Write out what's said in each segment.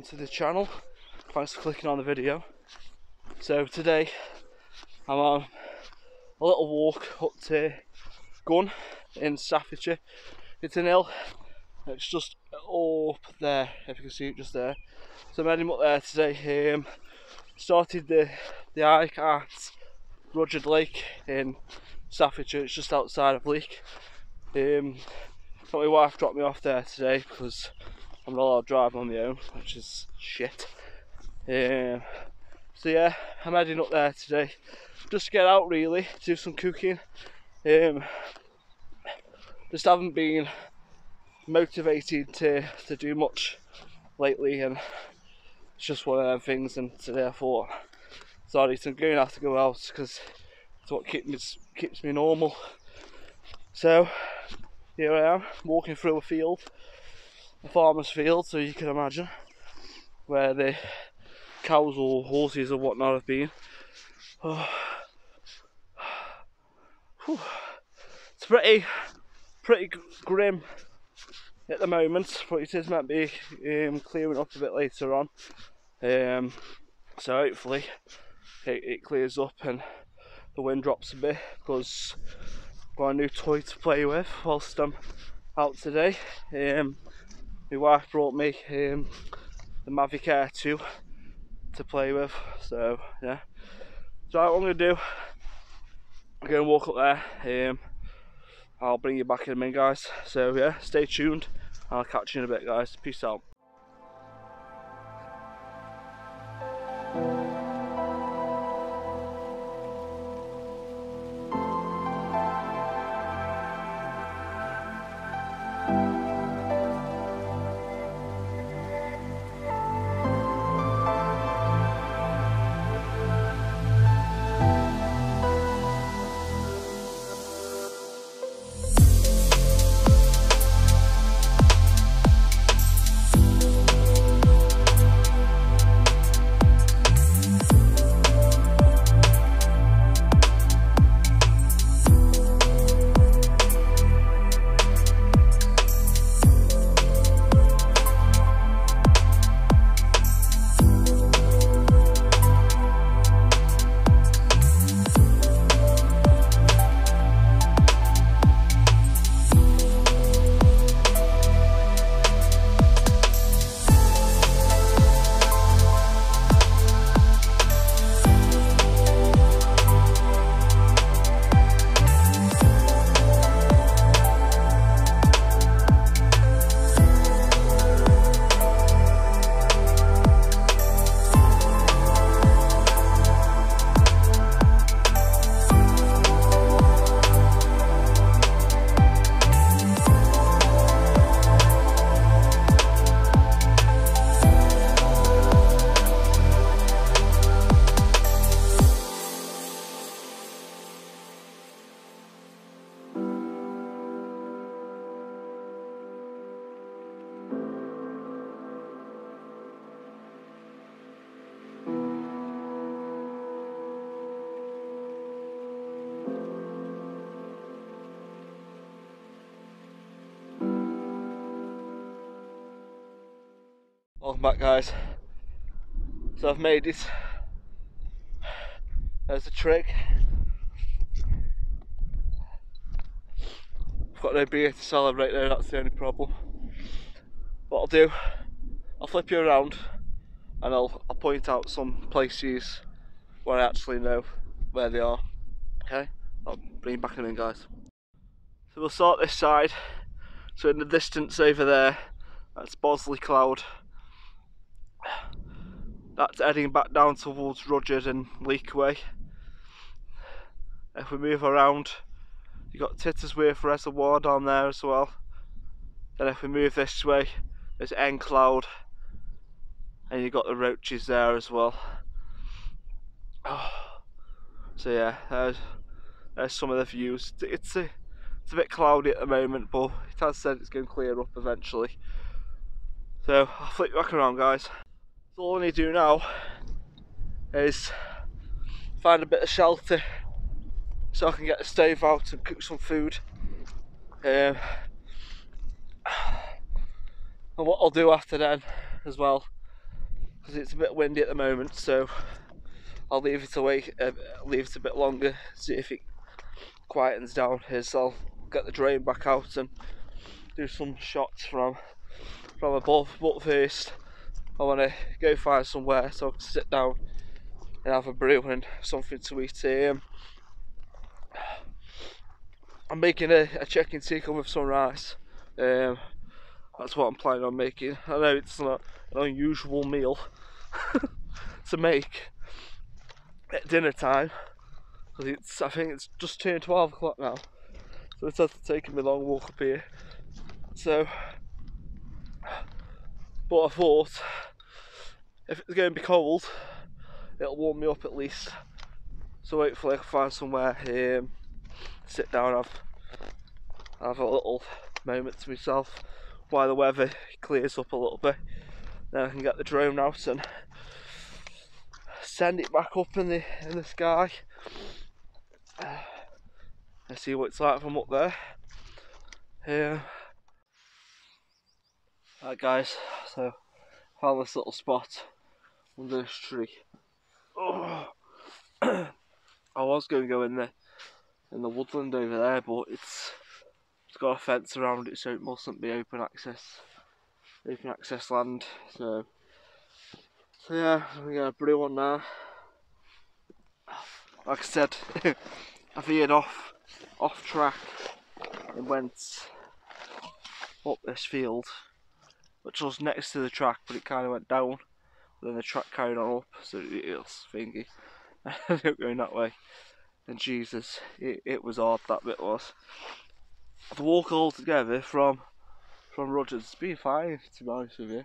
welcome to the channel. Thanks for clicking on the video. So today I'm on a little walk up to Gun in Staffordshire. It's an hill. It's just up there, if you can see it just there. So I'm heading up there today. Um, started the the hike at Rudyard Lake in Staffordshire. It's just outside of Leek. Um, my wife dropped me off there today because I'm not allowed to drive on my own, which is shit. Um, so yeah, I'm heading up there today just to get out really, do some cooking. Um, just haven't been motivated to, to do much lately and it's just one of them things and today I thought sorry so I'm going to have to go out because it's what keeps me, keeps me normal so here I am walking through a field farmer's field so you can imagine where the cows or horses or whatnot have been. Oh. it's pretty pretty grim at the moment but it is meant to be um, clearing up a bit later on. Um, so hopefully it, it clears up and the wind drops a bit because I've got a new toy to play with whilst I'm out today. Um, my wife brought me um, the Mavic Air 2 to play with so yeah. So what I'm to do I'm to walk up there um, I'll bring you back in a minute guys. So yeah stay tuned. I'll catch you in a bit guys. Peace out Welcome back guys. So I've made it. There's the trig. I've got no beer to celebrate there, that's the only problem. What I'll do, I'll flip you around and I'll, I'll point out some places where I actually know where they are. Okay? I'll bring back in guys. So we'll start this side. So in the distance over there, that's Bosley Cloud that's heading back down towards Rudyard and Leakaway. If we move around, you've got Tittesworth Reservoir down there as well. Then if we move this way, there's Hen Cloud, and you've got the roaches there as well. Oh. So yeah, there's, there's some of the views. It's a, it's a bit cloudy at the moment, but it has said it's going to clear up eventually. So I'll flip back around guys. All I need to do now is find a bit of shelter so I can get the stove out and cook some food. Um, and what I'll do after then as well because it's a bit windy at the moment. So I'll leave it away, uh, leave it a bit longer, see if it quietens down. here. So I'll get the drone back out and do some shots from from above. But first, I want to go find somewhere so I can sit down and have a brew and something to eat. Um, I'm making a, a chicken tikka with some rice. Um, that's what I'm planning on making. I know it's not an unusual meal to make at dinner time it's I think it's just turned 12 o'clock now so it's after taking me a long walk up here so but I thought if it's going to be cold it'll warm me up at least so hopefully I can find somewhere um, sit down have have a little moment to myself while the weather clears up a little bit then I can get the drone out and send it back up in the in the sky and see what it's like from up there. Yeah. Right guys, so found this little spot this tree. Oh. I was going to go in the in the woodland over there, but it's it's got a fence around it, so it mustn't be open access, open access land. So, so yeah, we're gonna brew one now. Like I said, I veered off off track and went up this field, which was next to the track, but it kind of went down. Then the track carried on up, so it was thingy. Going that way. And Jesus, it, it was hard that bit was. The walk all together from from Rogers, it's been fine to be honest with you.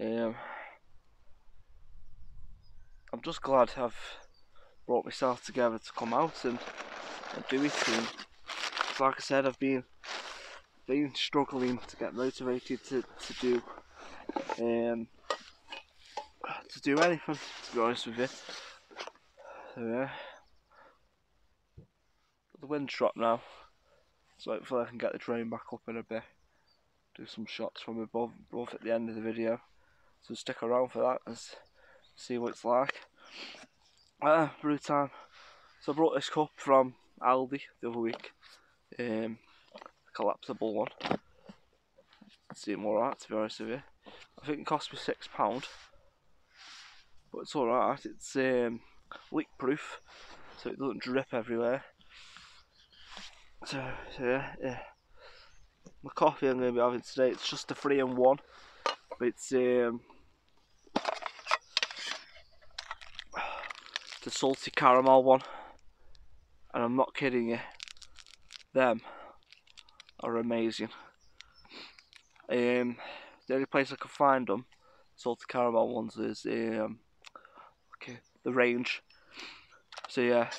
Um, I'm just glad I've brought myself together to come out and, and do it. And like I said, I've been been struggling to get motivated to, to do um, to do anything. To be honest with you, so yeah. The wind's dropped now, so hopefully I can get the drone back up in a bit. Do some shots from above, above at the end of the video. So stick around for that and see what it's like. Uh, brew time. So I brought this cup from Aldi the other week. Um, collapsible one. Seemed alright to be honest with you. I think it cost me six pound. But it's alright, it's um, leak proof so it doesn't drip everywhere. So, so yeah, yeah. My coffee I'm going to be having today, it's just a 3 and 1. But it's um, the salty caramel one. And I'm not kidding you. Them are amazing. Um, the only place I can find them, salty caramel ones, is um, okay, the range. So yeah,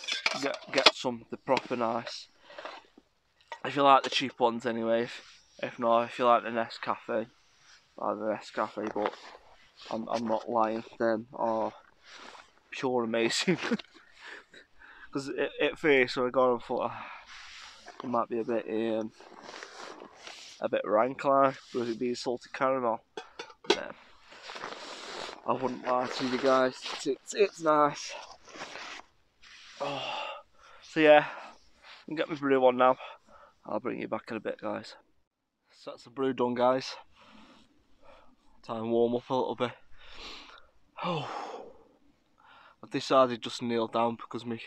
get get some the proper nice. If you like the cheap ones anyway, if, if not, if you like the Nescafe, like the Nescafe, but I'm I'm not lying. Them are pure amazing. Because it first when I got I thought oh, it might be a bit um, a bit rank like, with it being salted caramel. I wouldn't lie to you guys, it's, it's, nice. Oh. So yeah, I can get my brew on now. I'll bring you back in a bit guys. So that's the brew done guys. Time warm up a little bit. Oh. I've decided just to kneel down because me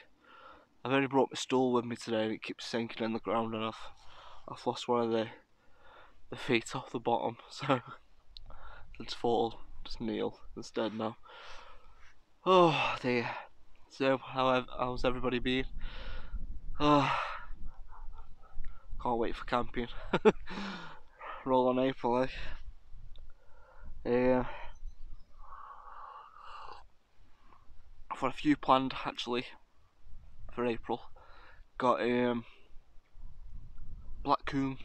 I've only brought my stool with me today and it keeps sinking in the ground and I've I've lost one of the the feet off the bottom so let's fall just kneel instead now. Oh dear. So how how's everybody been? Oh can't wait for camping. Roll on April, eh? Yeah. Got a few planned actually for April. Got um, Black Combe,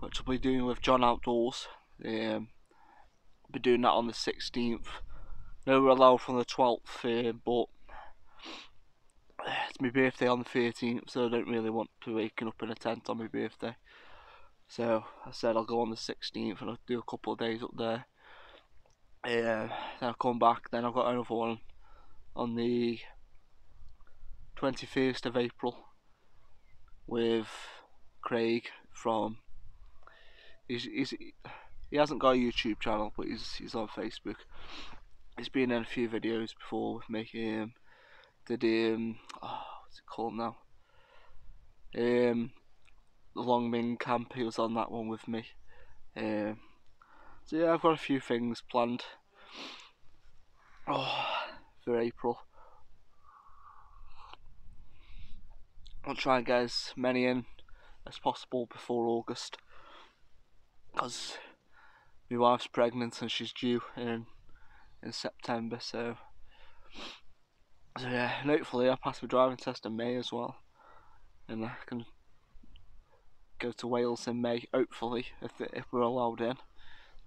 which I'll be doing with John Outdoors. Um, be doing that on the 16th. No, we're allowed from the 12th, uh, but it's my birthday on the 13th, so I don't really want to waking up in a tent on my birthday. So I said I'll go on the 16th and I'll do a couple of days up there. then I'll come back. Then I've got another one on the 21st of April with Craig from. He's, he's he hasn't got a YouTube channel, but he's he's on Facebook. He's been in a few videos before with me. Um, did um, oh, what's it called now? Um, the Long Mynd camp. He was on that one with me. Um, so yeah, I've got a few things planned. Oh, for April. I'll try and get as many in as possible before August. Because my wife's pregnant and she's due in in September, so so yeah, and hopefully I pass my driving test in May as well, and I can go to Wales in May. Hopefully, if if we're allowed in,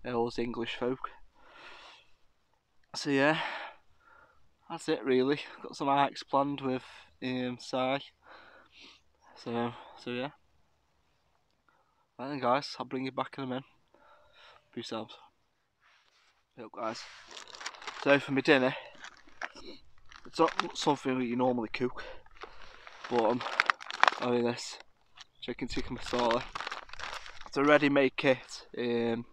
us English folk. So yeah, that's it really. Got some hikes planned with um, Sai. So so yeah. Right then guys, I'll bring you back in a minute. Peace out. Yo guys. So for my dinner, it's not something that you normally cook, but I'm having this chicken tikka masala. It's a ready-made kit um,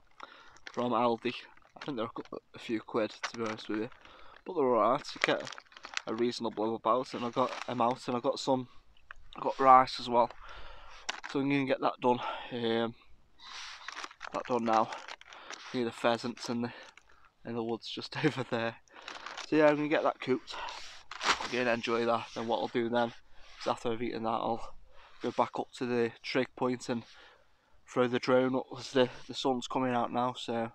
from Aldi. I think they're a few quid to be honest with you, but they're alright. You get a reasonable about, and I got out, and I got some, I got rice as well. So I'm gonna get that done. Um, that done now the pheasants in the in the woods just over there. So yeah, I'm gonna get that cooked. Gonna enjoy that. Then what I'll do then is after I've eaten that, I'll go back up to the trig point and throw the drone up as the the sun's coming out now. So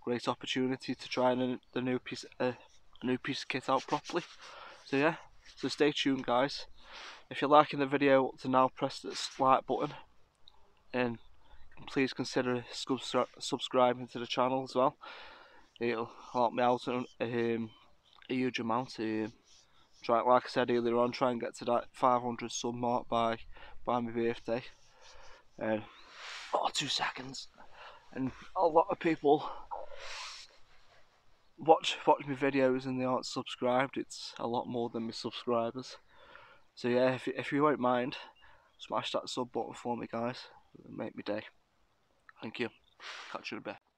great opportunity to try and the new piece uh, a new piece of kit out properly. So yeah, so stay tuned guys. If you're liking the video up to now, press the like button and please consider subscribing to the channel as well. It'll help me out um, a huge amount. Um, try, like I said earlier on, try and get to that 500 sub mark by by my birthday. And oh, two seconds. And a lot of people watch watch my videos and they aren't subscribed. It's a lot more than my subscribers. So yeah, if if you won't mind, smash that sub button for me, guys. Make me day. Thank you. Catch you in a bit.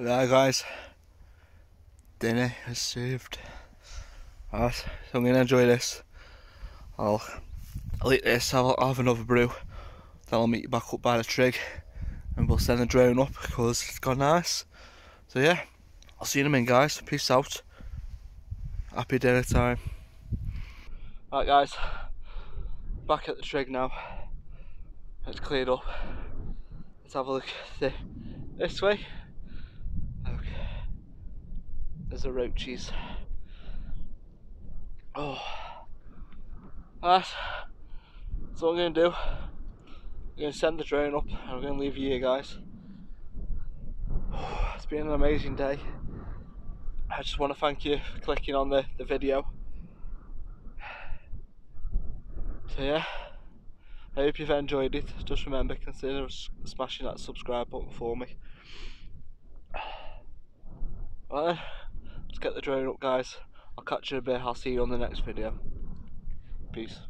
There guys, dinner is served. Right, so I'm gonna enjoy this. I'll, I'll eat this, I'll, I'll have another brew, then I'll meet you back up by the trig and we'll send the drone up because it's gone nice. So yeah, I'll see you in a minute guys, peace out. Happy dinner time. Right guys, back at the trig now. It's cleared up. Let's have a look this way. There's the roaches. Oh, that's, what I'm going to do. I'm going to send the drone up and I'm going to leave you here guys. It's been an amazing day. I just want to thank you for clicking on the, the video. So yeah, I hope you've enjoyed it. Just remember, consider smashing that subscribe button for me. Right Get the drone up guys. I'll catch you in a bit. I'll see you on the next video. Peace.